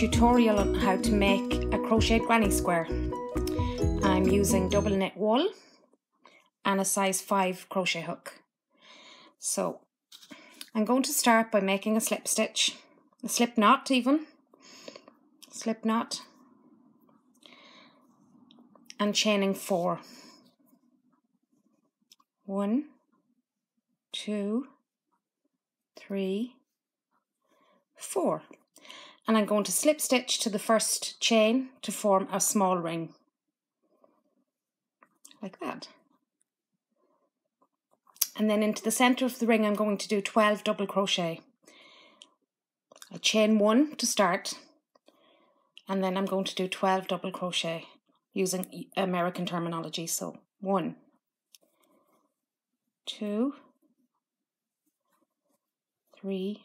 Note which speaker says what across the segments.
Speaker 1: tutorial on how to make a crocheted granny square. I'm using double knit wool and a size 5 crochet hook. So I'm going to start by making a slip stitch, a slip knot even, slip knot and chaining four. One, two, three, four and I'm going to slip stitch to the first chain to form a small ring. Like that. And then into the center of the ring I'm going to do 12 double crochet. I chain one to start and then I'm going to do 12 double crochet using American terminology. So one two three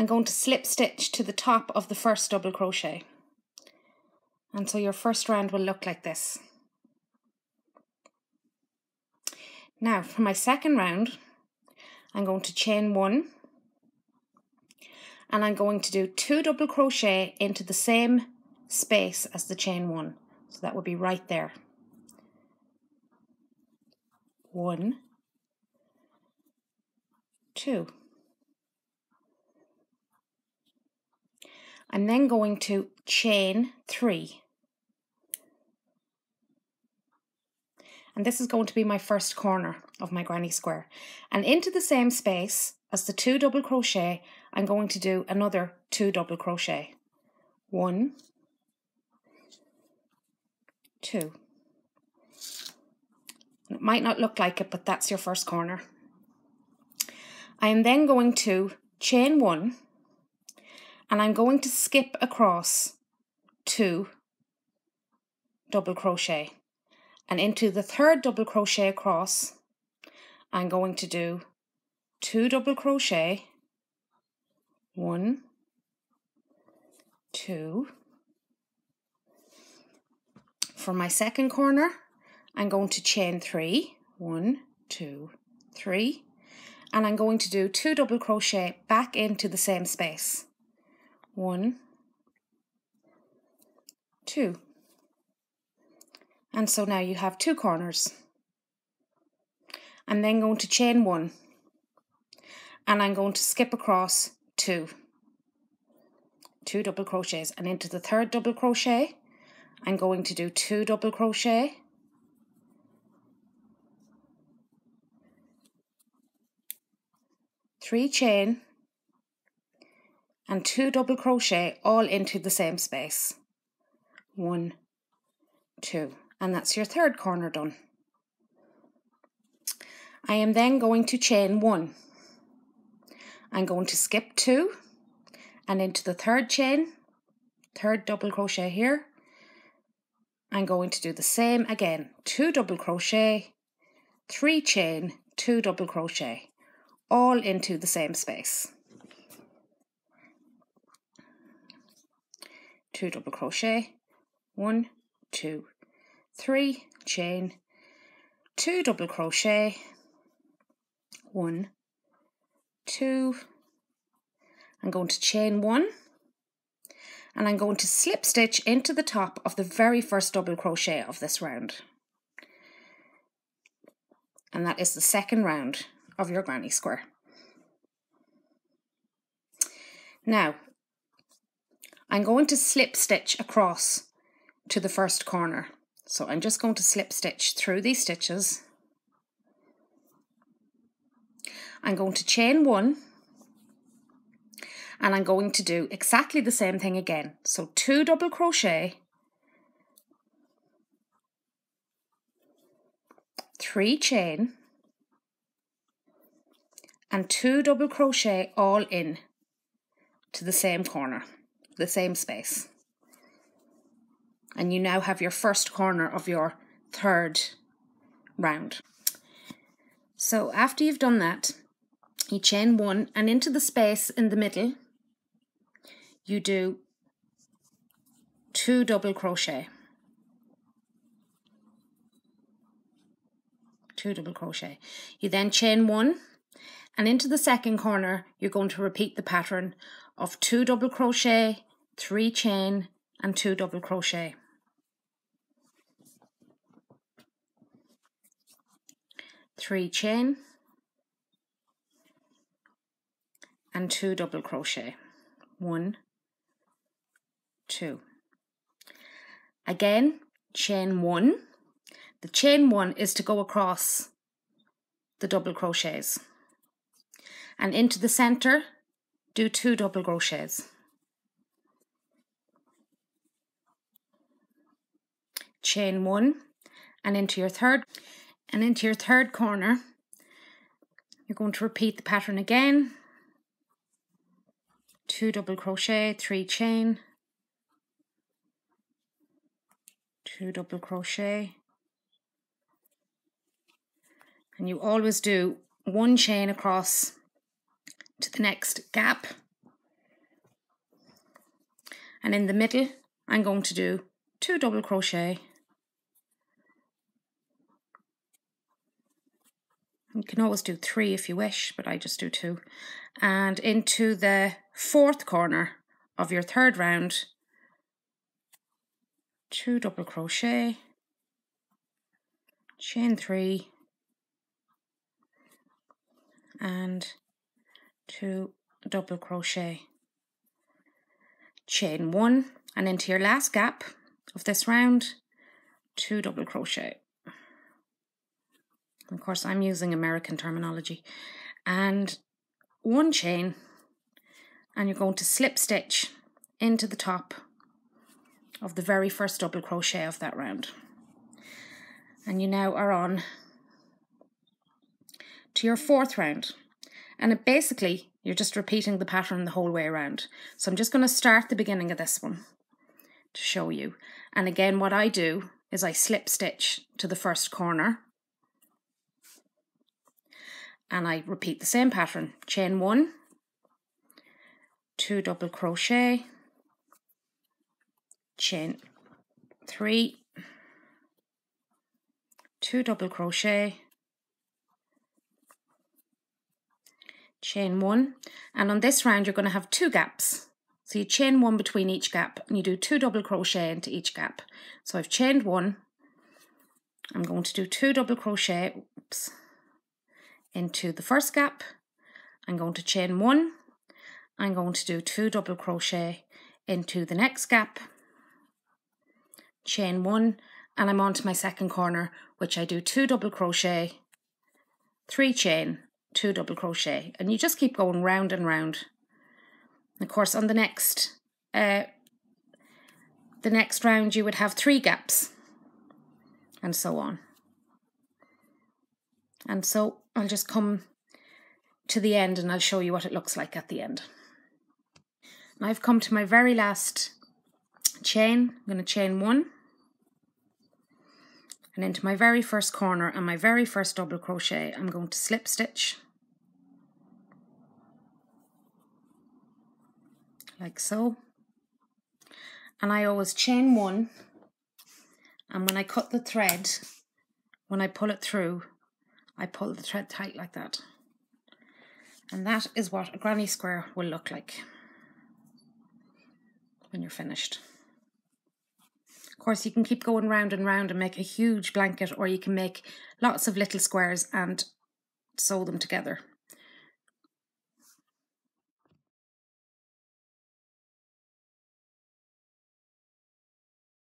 Speaker 1: I'm going to slip stitch to the top of the first double crochet. And so your first round will look like this. Now for my second round, I'm going to chain one and I'm going to do two double crochet into the same space as the chain one. So that would be right there. One, two. I'm then going to chain three. And this is going to be my first corner of my granny square. And into the same space as the two double crochet, I'm going to do another two double crochet. One, two. It might not look like it, but that's your first corner. I am then going to chain one, and I'm going to skip across two double crochet. And into the third double crochet across I'm going to do two double crochet. One two. For my second corner I'm going to chain three. One two three. And I'm going to do two double crochet back into the same space one, two. And so now you have two corners. I'm then going to chain one. And I'm going to skip across two, two double crochets. And into the third double crochet I'm going to do two double crochet. Three chain and two double crochet all into the same space. One, two, and that's your third corner done. I am then going to chain one. I'm going to skip two and into the third chain, third double crochet here. I'm going to do the same again, two double crochet, three chain, two double crochet, all into the same space. Two double crochet, one, two, three, chain, two double crochet, one, two, I'm going to chain one. And I'm going to slip stitch into the top of the very first double crochet of this round. And that is the second round of your granny square. Now, I'm going to slip stitch across to the first corner. So I'm just going to slip stitch through these stitches. I'm going to chain one and I'm going to do exactly the same thing again. So two double crochet, three chain, and two double crochet all in to the same corner, the same space. And you now have your first corner of your third round. So after you've done that, you chain one and into the space in the middle, you do two double crochet. Two double crochet. You then chain one and into the second corner, you're going to repeat the pattern of two double crochet, three chain and two double crochet. Three chain and two double crochet. One, two. Again, chain one. The chain one is to go across the double crochets. And into the center, do two double crochets. Chain one and into your third and into your third corner, you're going to repeat the pattern again. Two double crochet, three chain, two double crochet, and you always do one chain across to the next gap. And in the middle, I'm going to do two double crochet. You can always do three if you wish, but I just do two. And into the fourth corner of your third round, two double crochet, chain three, and two double crochet. Chain one and into your last gap of this round two double crochet. Of course I'm using American terminology. And one chain and you're going to slip stitch into the top of the very first double crochet of that round. And you now are on to your fourth round and it basically, you're just repeating the pattern the whole way around. So I'm just going to start the beginning of this one to show you. And again, what I do is I slip stitch to the first corner and I repeat the same pattern. Chain one, two double crochet, chain three, two double crochet, chain one. And on this round you're going to have two gaps. So you chain one between each gap and you do two double crochet into each gap. So I've chained one. I'm going to do two double crochet oops, into the first gap. I'm going to chain one. I'm going to do two double crochet into the next gap. Chain one and I'm on to my second corner which I do two double crochet three chain two double crochet and you just keep going round and round. Of course on the next uh, the next round you would have three gaps and so on. And so I'll just come to the end and I'll show you what it looks like at the end. I've come to my very last chain. I'm going to chain one and into my very first corner and my very first double crochet I'm going to slip stitch. Like so. And I always chain one and when I cut the thread when I pull it through I pull the thread tight like that. And that is what a granny square will look like when you're finished. Of course, you can keep going round and round and make a huge blanket, or you can make lots of little squares and sew them together.